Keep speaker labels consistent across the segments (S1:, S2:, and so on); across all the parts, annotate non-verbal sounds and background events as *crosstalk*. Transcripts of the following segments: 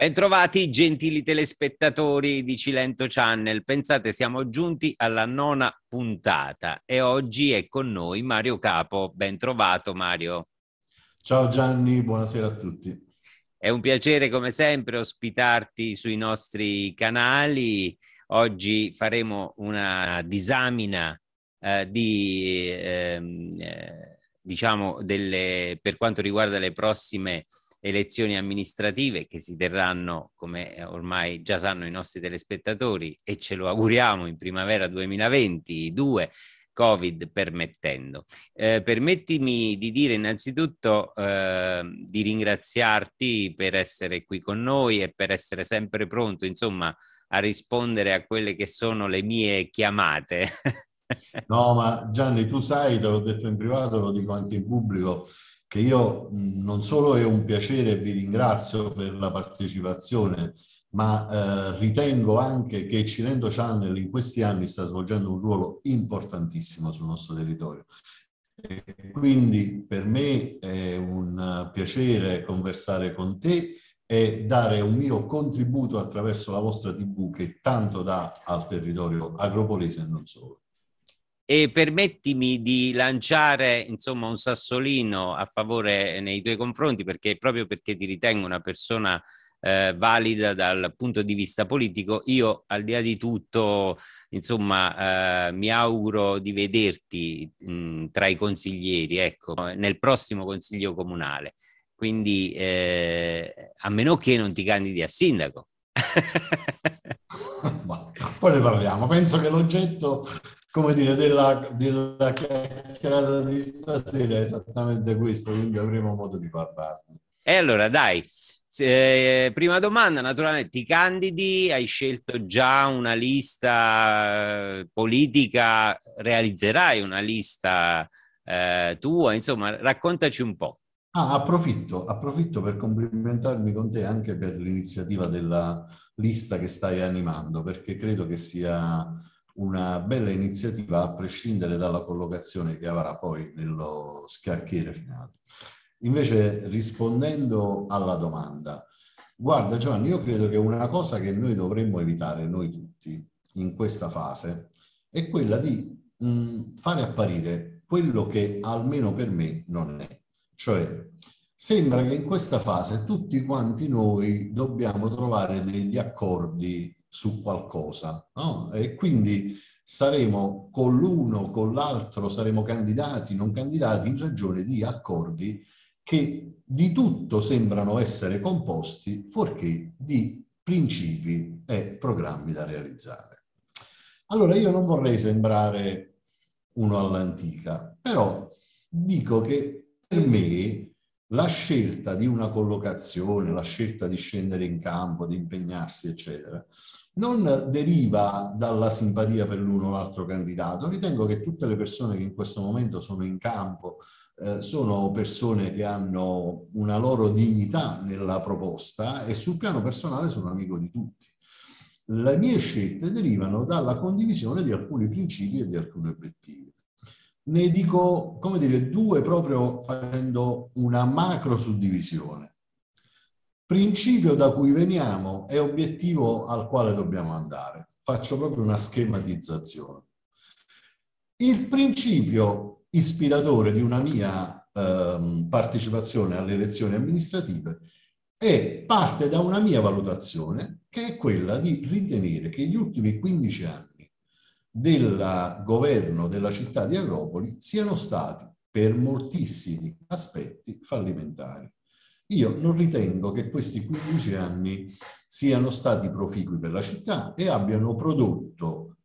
S1: Bentrovati gentili telespettatori di Cilento Channel. Pensate, siamo giunti alla nona puntata e oggi è con noi Mario Capo. Bentrovato Mario.
S2: Ciao Gianni, buonasera a tutti.
S1: È un piacere come sempre ospitarti sui nostri canali. Oggi faremo una disamina eh, di, ehm, eh, diciamo, delle, per quanto riguarda le prossime elezioni amministrative che si terranno, come ormai già sanno i nostri telespettatori, e ce lo auguriamo in primavera 2022, Covid permettendo. Eh, permettimi di dire innanzitutto eh, di ringraziarti per essere qui con noi e per essere sempre pronto, insomma, a rispondere a quelle che sono le mie chiamate. *laughs*
S2: No, ma Gianni, tu sai, te l'ho detto in privato, lo dico anche in pubblico, che io non solo è un piacere e vi ringrazio per la partecipazione, ma eh, ritengo anche che Cilento Channel in questi anni sta svolgendo un ruolo importantissimo sul nostro territorio. E quindi per me è un piacere conversare con te e dare un mio contributo attraverso la vostra TV che tanto dà al territorio agropolese e non solo
S1: e permettimi di lanciare insomma un sassolino a favore nei tuoi confronti perché proprio perché ti ritengo una persona eh, valida dal punto di vista politico io al di là di tutto insomma eh, mi auguro di vederti mh, tra i consiglieri ecco nel prossimo consiglio comunale. Quindi eh, a meno che non ti candidi a sindaco. *laughs*
S2: Poi ne parliamo. Penso che l'oggetto come dire, della, della chiacchierata di stasera è esattamente questo, quindi avremo modo di parlarne.
S1: E allora dai, eh, prima domanda, naturalmente ti candidi, hai scelto già una lista eh, politica, realizzerai una lista eh, tua, insomma, raccontaci un po'.
S2: Ah, approfitto, approfitto per complimentarmi con te anche per l'iniziativa della lista che stai animando, perché credo che sia una bella iniziativa a prescindere dalla collocazione che avrà poi nello scacchiere finale. Invece rispondendo alla domanda, guarda Giovanni, io credo che una cosa che noi dovremmo evitare, noi tutti, in questa fase, è quella di mh, fare apparire quello che almeno per me non è. Cioè, sembra che in questa fase tutti quanti noi dobbiamo trovare degli accordi su qualcosa. No? E quindi saremo con l'uno, con l'altro, saremo candidati, non candidati in ragione di accordi che di tutto sembrano essere composti, fuorché di principi e programmi da realizzare. Allora io non vorrei sembrare uno all'antica, però dico che per me la scelta di una collocazione, la scelta di scendere in campo, di impegnarsi, eccetera, non deriva dalla simpatia per l'uno o l'altro candidato. Ritengo che tutte le persone che in questo momento sono in campo eh, sono persone che hanno una loro dignità nella proposta e sul piano personale sono amico di tutti. Le mie scelte derivano dalla condivisione di alcuni principi e di alcuni obiettivi. Ne dico, come dire, due proprio facendo una macro suddivisione principio da cui veniamo e obiettivo al quale dobbiamo andare. Faccio proprio una schematizzazione. Il principio ispiratore di una mia eh, partecipazione alle elezioni amministrative è parte da una mia valutazione che è quella di ritenere che gli ultimi 15 anni del governo della città di Agropoli siano stati per moltissimi aspetti fallimentari. Io non ritengo che questi 15 anni siano stati proficui per la città e abbiano prodotto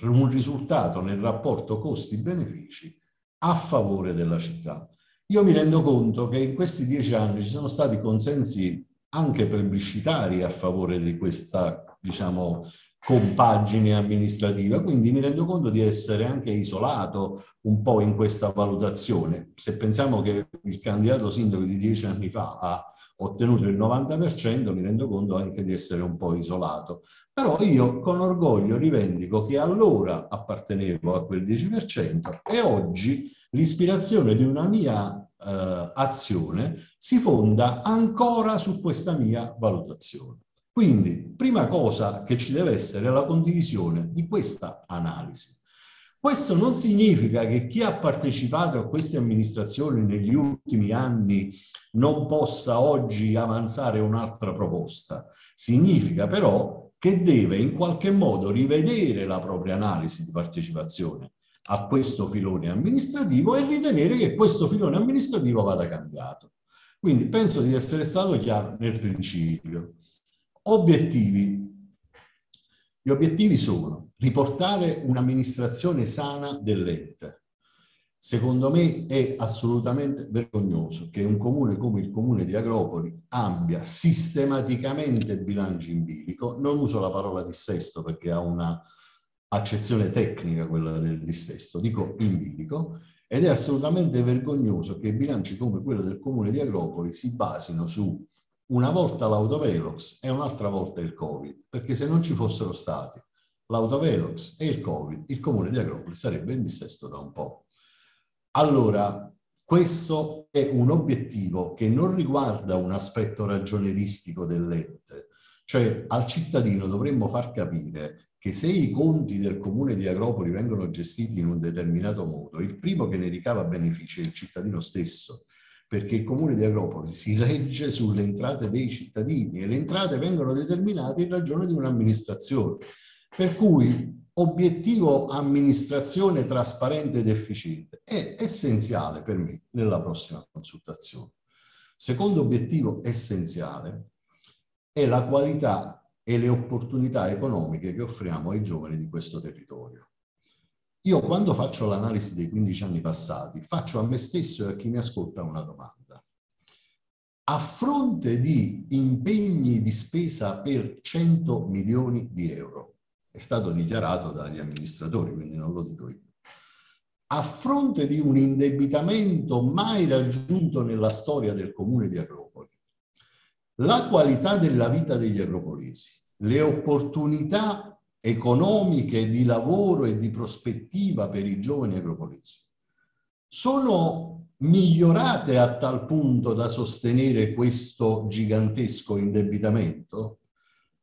S2: un risultato nel rapporto costi-benefici a favore della città. Io mi rendo conto che in questi dieci anni ci sono stati consensi anche plebiscitari a favore di questa, diciamo, compagine amministrativa, quindi mi rendo conto di essere anche isolato un po' in questa valutazione. Se pensiamo che il candidato sindaco di dieci anni fa ha ottenuto il 90%, mi rendo conto anche di essere un po' isolato. Però io con orgoglio rivendico che allora appartenevo a quel 10% e oggi l'ispirazione di una mia eh, azione si fonda ancora su questa mia valutazione. Quindi, prima cosa che ci deve essere è la condivisione di questa analisi. Questo non significa che chi ha partecipato a queste amministrazioni negli ultimi anni non possa oggi avanzare un'altra proposta. Significa però che deve in qualche modo rivedere la propria analisi di partecipazione a questo filone amministrativo e ritenere che questo filone amministrativo vada cambiato. Quindi penso di essere stato chiaro nel principio. Obiettivi. Gli obiettivi sono riportare un'amministrazione sana dell'ente. Secondo me è assolutamente vergognoso che un comune come il comune di Agropoli abbia sistematicamente bilanci in bilico. Non uso la parola dissesto perché ha una accezione tecnica quella del dissesto, dico in bilico, ed è assolutamente vergognoso che bilanci come quello del comune di Agropoli si basino su una volta l'autovelox e un'altra volta il Covid, perché se non ci fossero stati l'autovelox e il Covid, il comune di Agropoli sarebbe in dissesto da un po'. Allora, questo è un obiettivo che non riguarda un aspetto ragionieristico dell'ente, cioè al cittadino dovremmo far capire che se i conti del comune di Agropoli vengono gestiti in un determinato modo, il primo che ne ricava benefici è il cittadino stesso, perché il comune di Agropoli si *laughs* regge sulle entrate dei cittadini e le entrate vengono determinate in ragione di un'amministrazione. Per cui obiettivo amministrazione trasparente ed efficiente è essenziale per me nella prossima consultazione. Secondo obiettivo essenziale è la qualità e le opportunità economiche che offriamo ai giovani di questo territorio. Io quando faccio l'analisi dei 15 anni passati faccio a me stesso e a chi mi ascolta una domanda. A fronte di impegni di spesa per 100 milioni di euro, è stato dichiarato dagli amministratori, quindi non lo dico io. A fronte di un indebitamento mai raggiunto nella storia del comune di Agropoli, la qualità della vita degli agropolisi, le opportunità economiche di lavoro e di prospettiva per i giovani agropolisi sono migliorate a tal punto da sostenere questo gigantesco indebitamento?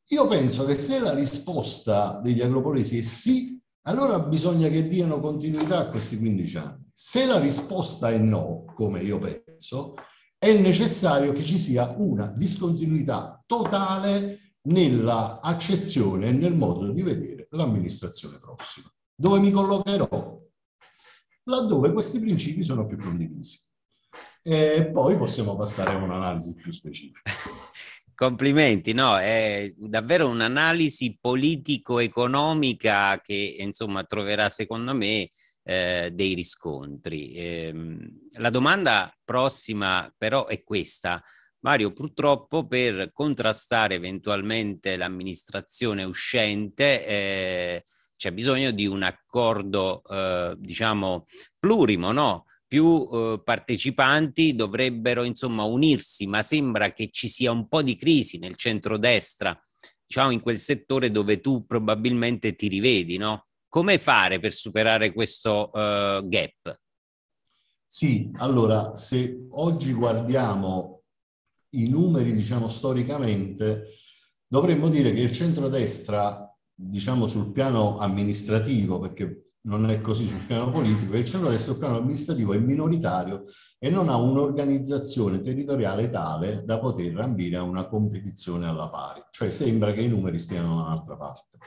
S2: Io penso che se la risposta degli agropolisi è sì, allora bisogna che diano continuità a questi 15 anni. Se la risposta è no, come io penso, è necessario che ci sia una discontinuità totale nella accezione e nel modo di vedere l'amministrazione prossima. Dove mi collocherò? Laddove questi principi sono più condivisi. E poi possiamo passare a un'analisi più specifica. *laughs*
S1: Complimenti, no, è davvero un'analisi politico-economica che insomma troverà secondo me eh, dei riscontri. Eh, la domanda prossima però è questa. Mario, purtroppo per contrastare eventualmente l'amministrazione uscente eh, c'è bisogno di un accordo, eh, diciamo, plurimo, no? più eh, partecipanti dovrebbero insomma unirsi, ma sembra che ci sia un po' di crisi nel centrodestra, diciamo in quel settore dove tu probabilmente ti rivedi, no? Come fare per superare questo uh, gap?
S2: Sì, allora se oggi guardiamo i numeri, diciamo storicamente, dovremmo dire che il centrodestra, diciamo sul piano amministrativo, perché non è così sul piano politico, il centro-destra sul piano amministrativo è minoritario e non ha un'organizzazione territoriale tale da poter ambire a una competizione alla pari, cioè sembra che i numeri stiano da un'altra parte.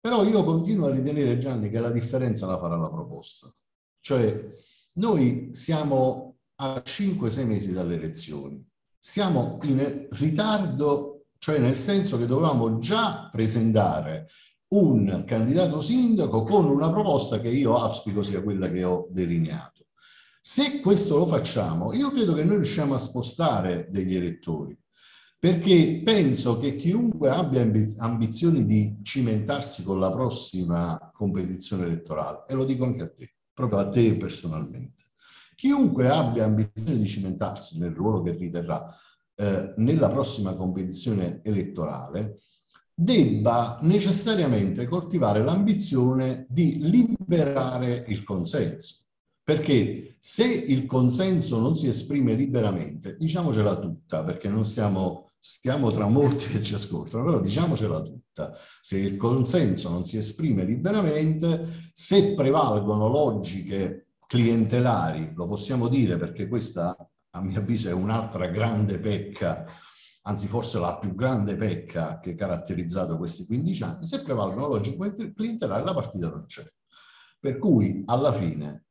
S2: Però io continuo a ritenere, Gianni, che la differenza la farà la proposta. Cioè, noi siamo a 5-6 mesi dalle elezioni, siamo in ritardo, cioè nel senso che dovevamo già presentare un candidato sindaco con una proposta che io auspico sia quella che ho delineato. Se questo lo facciamo, io credo che noi riusciamo a spostare degli elettori, perché penso che chiunque abbia ambizioni di cimentarsi con la prossima competizione elettorale, e lo dico anche a te, proprio a te personalmente, chiunque abbia ambizioni di cimentarsi nel ruolo che riterrà eh, nella prossima competizione elettorale, debba necessariamente coltivare l'ambizione di liberare il consenso. Perché se il consenso non si esprime liberamente, diciamocela tutta, perché non stiamo, stiamo tra molti che ci ascoltano, però diciamocela tutta. Se il consenso non si esprime liberamente, se prevalgono logiche clientelari, lo possiamo dire perché questa a mio avviso è un'altra grande pecca, anzi forse la più grande pecca che ha caratterizzato questi 15 anni, se prevalgono logiche clientelari la partita non c'è. Per cui alla fine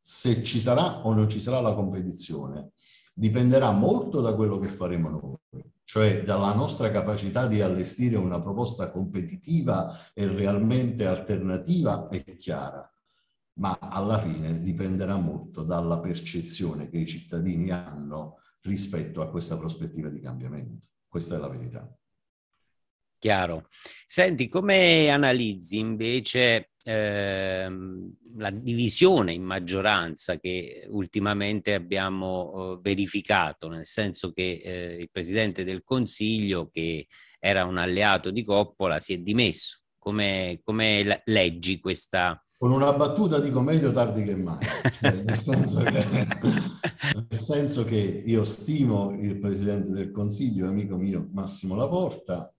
S2: se ci sarà o non ci sarà la competizione dipenderà molto da quello che faremo noi, cioè dalla nostra capacità di allestire una proposta competitiva e realmente alternativa e chiara, ma alla fine dipenderà molto dalla percezione che i cittadini hanno rispetto a questa prospettiva di cambiamento. Questa è la verità.
S1: Chiaro. Senti, come analizzi invece ehm, la divisione in maggioranza che ultimamente abbiamo eh, verificato, nel senso che eh, il Presidente del Consiglio, che era un alleato di Coppola, si è dimesso. Come, come leggi questa...
S2: Con una battuta dico meglio tardi che mai, *laughs* cioè, nel, senso che, nel senso che io stimo il Presidente del Consiglio, amico mio Massimo Laporta,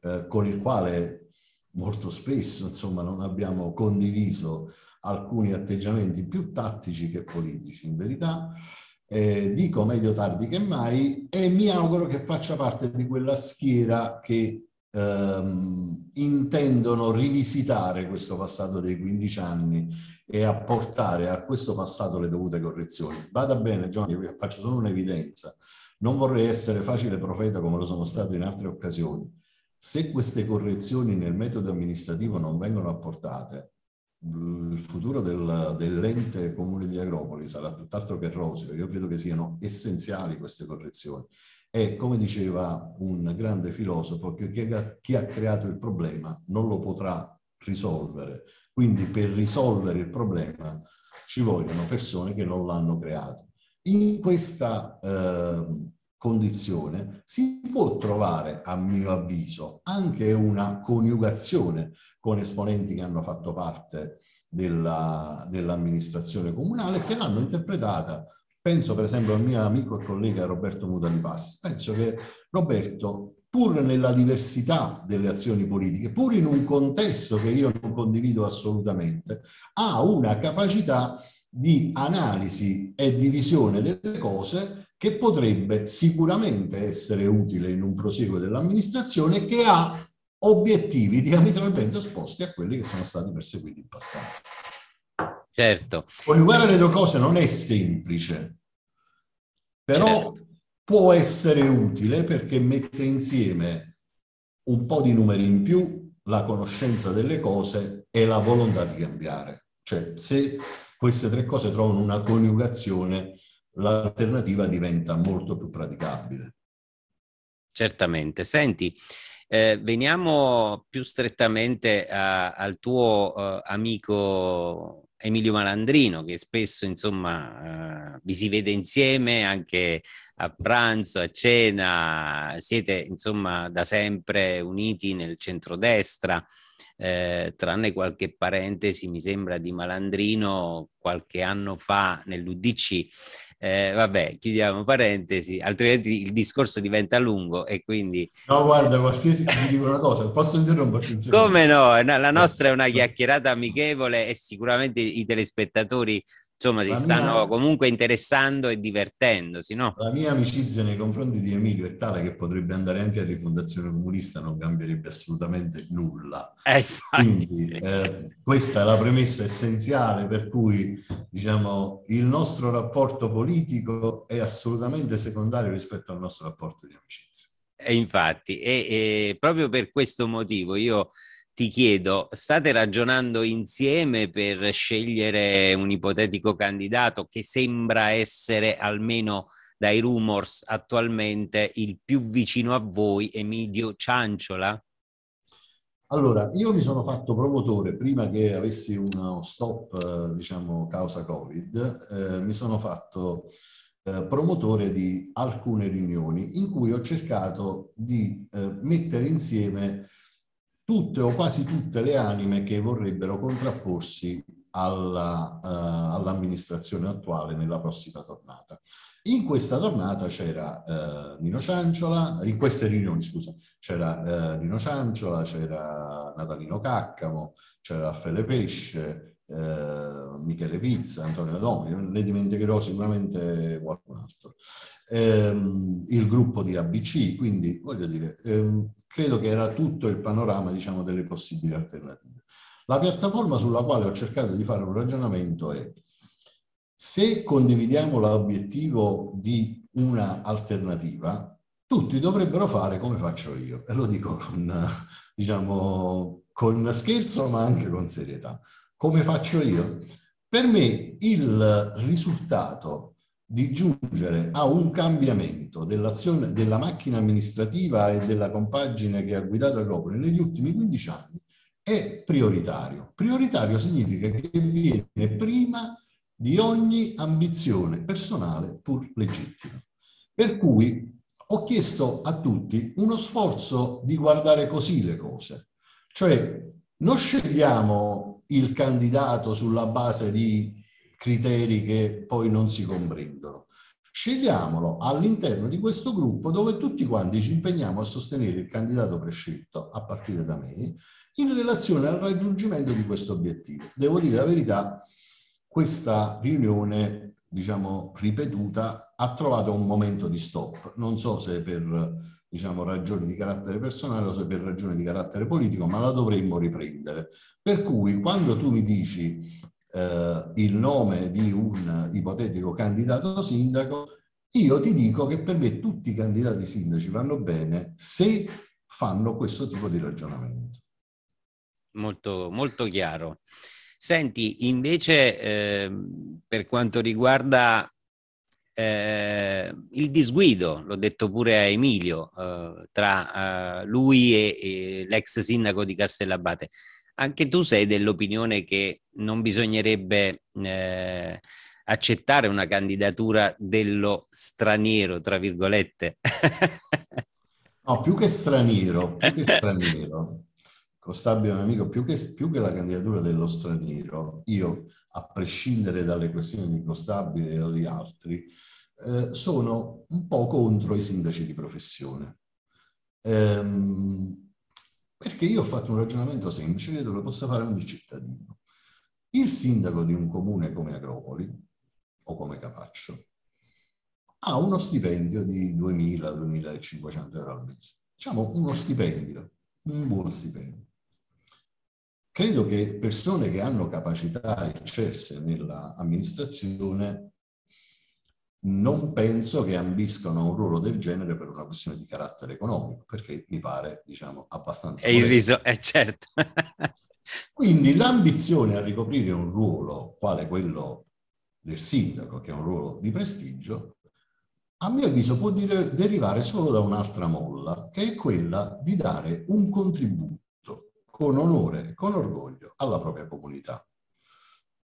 S2: eh, con il quale molto spesso insomma, non abbiamo condiviso alcuni atteggiamenti più tattici che politici in verità. Eh, dico meglio tardi che mai e mi auguro che faccia parte di quella schiera che ehm, intendono rivisitare questo passato dei 15 anni e apportare a questo passato le dovute correzioni. Vada bene, Giovanni, faccio solo un'evidenza. Non vorrei essere facile profeta come lo sono stato in altre occasioni se queste correzioni nel metodo amministrativo non vengono apportate, il futuro del, dell'ente comune di Agropoli sarà tutt'altro che roseo. Io credo che siano essenziali queste correzioni. E come diceva un grande filosofo, che chi ha creato il problema non lo potrà risolvere. Quindi per risolvere il problema ci vogliono persone che non l'hanno creato. In questa eh, condizione si può trovare, a mio avviso, anche una coniugazione con esponenti che hanno fatto parte della, dell'amministrazione comunale che l'hanno interpretata. Penso per esempio al mio amico e collega Roberto Mutalipassi. Penso che Roberto, pur nella diversità delle azioni politiche, pur in un contesto che io non condivido assolutamente, ha una capacità di analisi e di visione delle cose che potrebbe sicuramente essere utile in un proseguo dell'amministrazione che ha obiettivi diametralmente opposti a quelli che sono stati perseguiti in passato.
S1: Certo.
S2: Coniugare le due cose non è semplice, però certo. può essere utile perché mette insieme un po' di numeri in più, la conoscenza delle cose e la volontà di cambiare. Cioè, se queste tre cose trovano una coniugazione, l'alternativa diventa molto più praticabile.
S1: Certamente. Senti, eh, veniamo più strettamente a, al tuo uh, amico Emilio Malandrino, che spesso insomma uh, vi si vede insieme anche a pranzo, a cena, siete insomma da sempre uniti nel centrodestra. Eh, tranne qualche parentesi, mi sembra, di Malandrino qualche anno fa nell'UDC eh, vabbè, chiudiamo parentesi, altrimenti il discorso diventa lungo e quindi...
S2: No, guarda, qualsiasi ti dico una cosa, posso interromperti?
S1: Come no? La nostra è una chiacchierata amichevole e sicuramente i telespettatori insomma si stanno mia, comunque interessando e divertendosi, no?
S2: La mia amicizia nei confronti di Emilio è tale che potrebbe andare anche a rifondazione comunista, non cambierebbe assolutamente nulla. Eh, Quindi eh, questa è la premessa essenziale per cui diciamo il nostro rapporto politico è assolutamente secondario rispetto al nostro rapporto di amicizia.
S1: E infatti, e, e proprio per questo motivo io ti chiedo, state ragionando insieme per scegliere un ipotetico candidato che sembra essere almeno dai rumors attualmente il più vicino a voi, Emilio Cianciola?
S2: Allora, io mi sono fatto promotore, prima che avessi uno stop, eh, diciamo, causa Covid, eh, mi sono fatto eh, promotore di alcune riunioni in cui ho cercato di eh, mettere insieme tutte o quasi tutte le anime che vorrebbero contrapporsi alla, uh, all'amministrazione attuale nella prossima tornata. In questa tornata c'era uh, Nino Cianciola, in queste riunioni, scusa, c'era uh, Nino Cianciola, c'era Natalino Caccamo, c'era Raffaele Pesce, Michele Pizza, Antonio Domi, ne dimenticherò sicuramente qualcun altro. Ehm, il gruppo di ABC, quindi voglio dire, ehm, credo che era tutto il panorama diciamo, delle possibili alternative. La piattaforma sulla quale ho cercato di fare un ragionamento è se condividiamo l'obiettivo di una alternativa, tutti dovrebbero fare come faccio io, e lo dico con, diciamo, con scherzo ma anche con serietà. Come faccio io? Per me il risultato di giungere a un cambiamento dell'azione della macchina amministrativa e della compagine che ha guidato Agropoli negli ultimi 15 anni è prioritario. Prioritario significa che viene prima di ogni ambizione personale pur legittima. Per cui ho chiesto a tutti uno sforzo di guardare così le cose, cioè non scegliamo il candidato sulla base di criteri che poi non si comprendono. Scegliamolo all'interno di questo gruppo dove tutti quanti ci impegniamo a sostenere il candidato prescelto, a partire da me, in relazione al raggiungimento di questo obiettivo. Devo dire la verità, questa riunione, diciamo, ripetuta, ha trovato un momento di stop. Non so se per diciamo, ragioni di carattere personale o se per ragioni di carattere politico, ma la dovremmo riprendere. Per cui quando tu mi dici eh, il nome di un ipotetico candidato sindaco, io ti dico che per me tutti i candidati sindaci vanno bene se fanno questo tipo di ragionamento
S1: molto, molto chiaro. Senti, invece eh, per quanto riguarda eh, il disguido, l'ho detto pure a Emilio, eh, tra eh, lui e, e, l'ex sindaco di Castellabate, anche tu sei dell'opinione che non bisognerebbe eh, accettare una candidatura dello straniero, tra virgolette? *laughs*
S2: no, più che straniero, più che straniero. Costabile è un amico, più che, più che la candidatura dello straniero, io, a prescindere dalle questioni di Costabile o di altri, eh, sono un po' contro i sindaci di professione. Ehm, perché io ho fatto un ragionamento semplice, credo lo possa fare ogni cittadino. Il sindaco di un comune come Agropoli, o come Capaccio, ha uno stipendio di 2.000-2.500 euro al mese. Diciamo uno stipendio, un buon stipendio. Credo che persone che hanno capacità eccesse nell'amministrazione non penso che ambiscano a un ruolo del genere per una questione di carattere economico, perché mi pare, diciamo, abbastanza...
S1: È il riso, è certo. *laughs*
S2: Quindi l'ambizione a ricoprire un ruolo quale quello del sindaco, che è un ruolo di prestigio, a mio avviso può dire, derivare solo da un'altra molla, che è quella di dare un contributo con onore e con orgoglio alla propria comunità.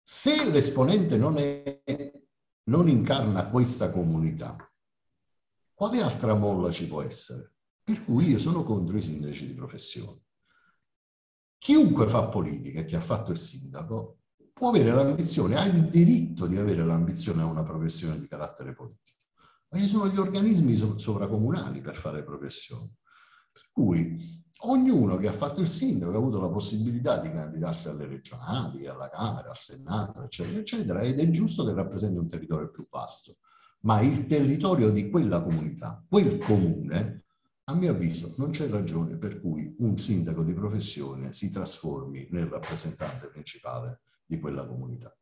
S2: Se l'esponente non, è, non incarna questa comunità, quale altra molla ci può essere? Per cui io sono contro i sindaci di professione. Chiunque fa politica e chi ha fatto il sindaco può avere l'ambizione, ha il diritto di avere l'ambizione a una professione di carattere politico. Ma ci sono gli organismi sovracomunali per fare professione. Per cui ognuno che ha fatto il sindaco ha avuto la possibilità di candidarsi alle regionali, alla Camera, al Senato, eccetera, eccetera, ed è giusto che rappresenti un territorio più vasto. Ma il territorio di quella comunità, quel comune, a mio avviso non c'è ragione per cui un sindaco di professione si trasformi nel rappresentante principale di quella comunità.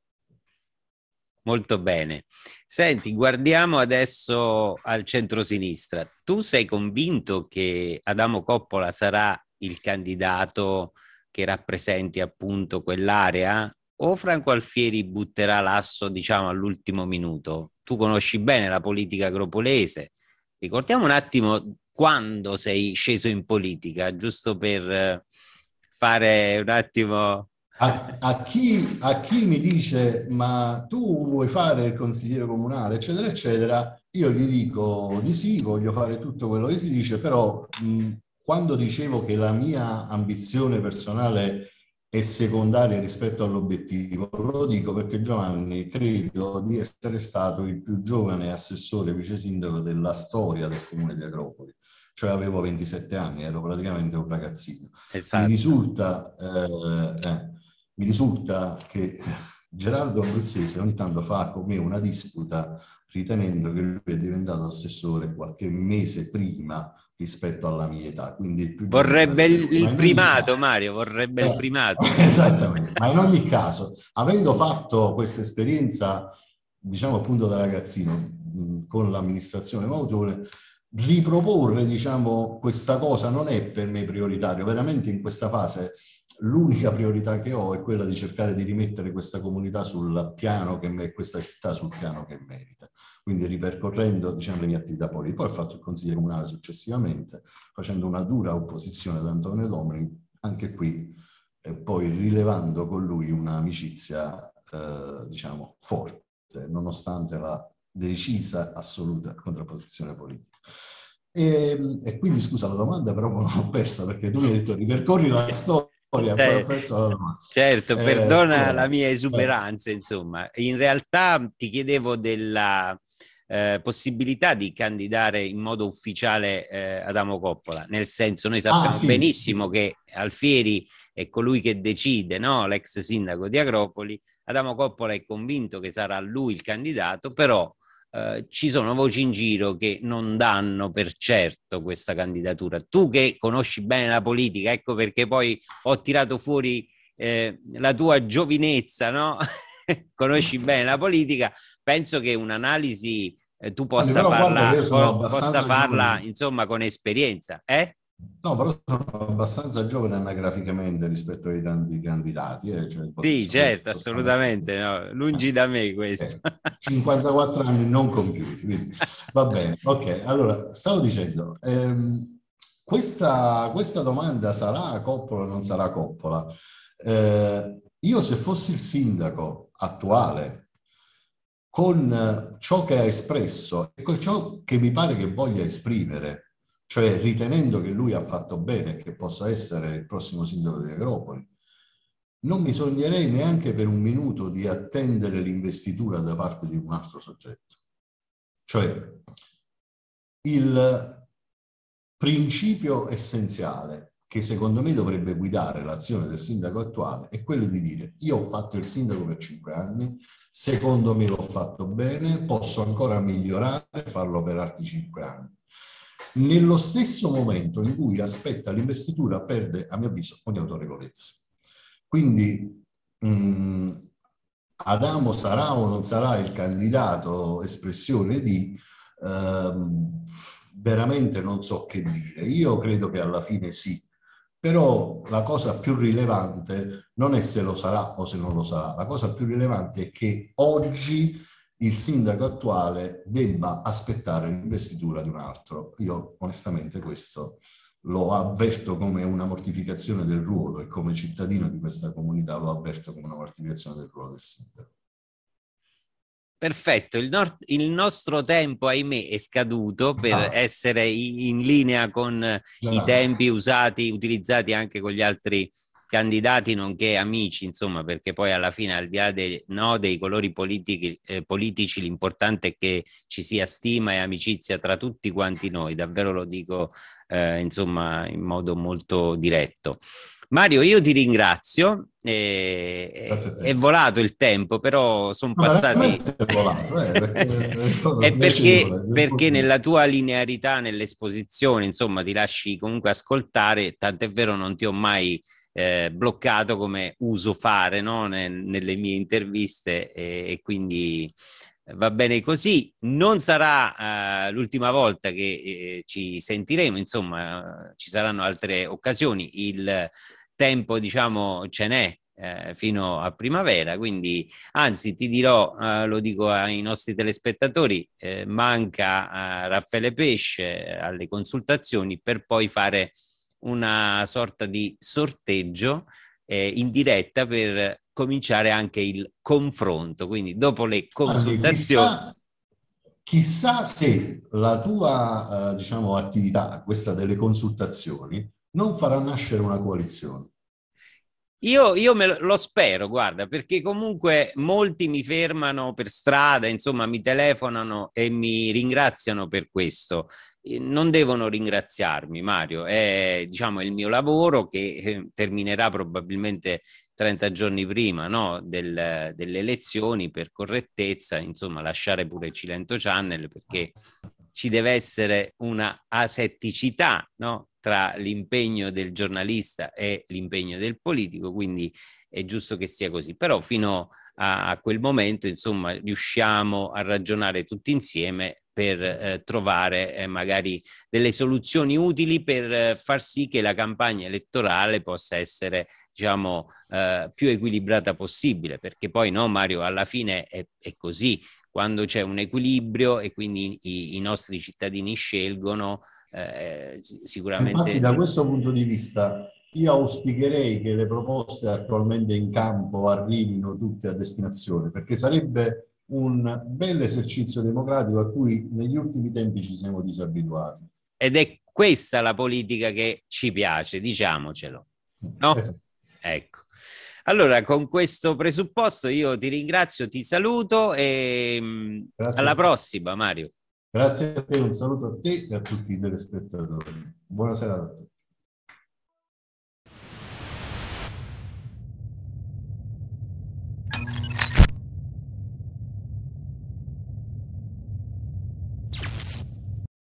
S1: Molto bene. Senti, guardiamo adesso al centro-sinistra. Tu sei convinto che Adamo Coppola sarà il candidato che rappresenti appunto quell'area o Franco Alfieri butterà l'asso, diciamo, all'ultimo minuto? Tu conosci bene la politica agropolese. Ricordiamo un attimo quando sei sceso in politica, giusto per fare un attimo
S2: a, a, chi, a, chi, mi dice ma tu vuoi fare il consigliere comunale, eccetera, eccetera, io gli dico di sì, voglio fare tutto quello che si dice, però mh, quando dicevo che la mia ambizione personale è secondaria rispetto all'obiettivo. Lo dico perché Giovanni credo di essere stato il più giovane assessore vice sindaco della storia del comune di Agropoli, cioè avevo 27 anni, ero praticamente un ragazzino. Esatto. Mi, risulta, eh, eh, mi risulta che Gerardo Abruzzese ogni tanto fa con me una disputa ritenendo che lui è diventato assessore qualche mese prima rispetto alla mia età. Quindi
S1: vorrebbe il, il primato, Mario, vorrebbe eh, il primato.
S2: Esattamente, ma in ogni caso, avendo fatto questa esperienza, diciamo appunto da ragazzino, con l'amministrazione Mautone, riproporre diciamo questa cosa non è per me prioritario, veramente in questa fase l'unica priorità che ho è quella di cercare di rimettere questa comunità sul piano che me, questa città sul piano che merita. Quindi ripercorrendo diciamo, le mie attività politiche. Poi ho fatto il consigliere comunale successivamente, facendo una dura opposizione ad Antonio Domini, anche qui, e poi rilevando con lui un'amicizia, eh, diciamo, forte, nonostante la decisa, assoluta contrapposizione politica. E, e, quindi scusa la domanda, però *laughs* l'ho persa perché tu mi hai detto ripercorri la storia
S1: eh, certo, eh, perdona eh, la mia esuberanza, eh. insomma. In realtà ti chiedevo della eh, possibilità di candidare in modo ufficiale eh, Adamo Coppola, nel senso noi sappiamo ah, sì, benissimo che Alfieri è colui che decide, no? l'ex sindaco di Agropoli, Adamo Coppola è convinto che sarà lui il candidato, però eh, ci sono voci in giro che non danno per certo questa candidatura. Tu che conosci bene la politica, ecco perché poi ho tirato fuori eh, la tua giovinezza, no? *laughs* conosci bene la politica, penso che un'analisi eh, tu possa farla, po- possa farla insomma con esperienza. Eh?
S2: No, però sono abbastanza giovane anagraficamente rispetto ai tanti candidati. Eh?
S1: Cioè, sì, certo, assolutamente, no? lungi da me questo.
S2: Eh, 54 anni non compiuti, quindi va bene. *laughs* Ok, allora, stavo dicendo, ehm, questa, questa, domanda sarà Coppola o non sarà Coppola? Eh, io se fossi il sindaco attuale, con ciò che ha espresso e con ciò che mi pare che voglia esprimere, cioè ritenendo che lui ha fatto bene e che possa essere il prossimo sindaco di Agropoli, non mi sognerei neanche per un minuto di attendere l'investitura da parte di un altro soggetto. Cioè, il principio essenziale che secondo me dovrebbe guidare l'azione del sindaco attuale è quello di dire io ho fatto il sindaco per cinque anni, secondo me l'ho fatto bene, posso ancora migliorare e farlo per altri cinque anni nello stesso momento in cui aspetta l'investitura perde, a mio avviso, ogni autorevolezza. Quindi mh, mm, Adamo sarà o non sarà il candidato espressione di ehm, veramente non so che dire. Io credo che alla fine sì, però la cosa più rilevante non è se lo sarà o se non lo sarà, la cosa più rilevante è che oggi il sindaco attuale debba aspettare l'investitura di un altro. Io onestamente questo lo avverto come una mortificazione del ruolo e come cittadino di questa comunità lo avverto come una mortificazione del ruolo del sindaco.
S1: Perfetto, il, no- il nostro tempo, ahimè, è scaduto per ah. essere in linea con ah. i tempi usati, utilizzati anche con gli altri candidati nonché amici, insomma, perché poi alla fine, al di là dei, no, dei colori politici, eh, politici, l'importante è che ci sia stima e amicizia tra tutti quanti noi, davvero lo dico, eh, insomma, in modo molto diretto. Mario, io ti ringrazio. Eh, è volato il tempo, però sono no, passati. È volato, eh, *laughs* perché, è *laughs* perché, perché nella tua linearità nell'esposizione, insomma, ti lasci comunque ascoltare. Tant'è vero, non ti ho mai eh, bloccato come uso fare no? ne, nelle mie interviste e, e, quindi va bene così. Non sarà eh, l'ultima volta che eh, ci sentiremo, insomma, ci saranno altre occasioni. Il tempo, diciamo, ce n'è. Eh, fino a primavera, quindi anzi ti dirò, eh, lo dico ai nostri telespettatori, eh, manca Raffaele Pesce alle consultazioni per poi fare una sorta di sorteggio eh, in diretta per cominciare anche il confronto. Quindi dopo le consultazioni...
S2: Allora, chissà, chissà, se la tua eh, diciamo, attività, questa delle consultazioni, non farà nascere una coalizione.
S1: Io, io me lo spero, guarda, perché comunque molti mi fermano per strada, insomma, mi telefonano e mi ringraziano per questo. Non devono ringraziarmi, Mario, è diciamo il mio lavoro che eh, terminerà probabilmente 30 giorni prima no? Del, delle elezioni per correttezza, insomma, lasciare pure Cilento Channel perché ci deve essere una asetticità no? tra l'impegno del giornalista e l'impegno del politico, quindi è giusto che sia così. Però fino a, quel momento, insomma, riusciamo a ragionare tutti insieme per eh, trovare eh, magari delle soluzioni utili per eh, far sì che la campagna elettorale possa essere, diciamo, eh, più equilibrata possibile, perché poi no, Mario, alla fine è, è così. Quando c'è un equilibrio e quindi i, i nostri cittadini scelgono, eh, sicuramente...
S2: Infatti da questo punto di vista io auspicherei che le proposte attualmente in campo arrivino tutte a destinazione, perché sarebbe un bel esercizio democratico a cui negli ultimi tempi ci siamo disabituati.
S1: Ed è questa la politica che ci piace, diciamocelo. No? Esatto. Ecco. Allora, con questo presupposto io ti ringrazio, ti saluto e mm, Grazie alla prossima, Mario.
S2: Grazie a te, un saluto a te e a tutti i telespettatori. Buonasera a tutti.